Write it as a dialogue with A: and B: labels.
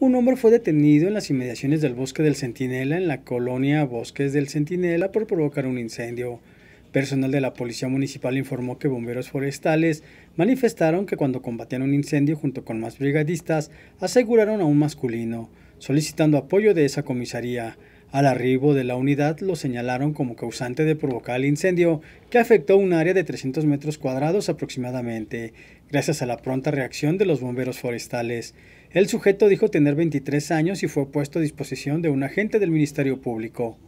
A: un hombre fue detenido en las inmediaciones del Bosque del Centinela, en la colonia Bosques del Centinela, por provocar un incendio. Personal de la Policía Municipal informó que bomberos forestales manifestaron que cuando combatían un incendio junto con más brigadistas, aseguraron a un masculino, solicitando apoyo de esa comisaría. Al arribo de la unidad lo señalaron como causante de provocar el incendio, que afectó un área de 300 metros cuadrados aproximadamente, gracias a la pronta reacción de los bomberos forestales. El sujeto dijo tener 23 años y fue puesto a disposición de un agente del Ministerio Público.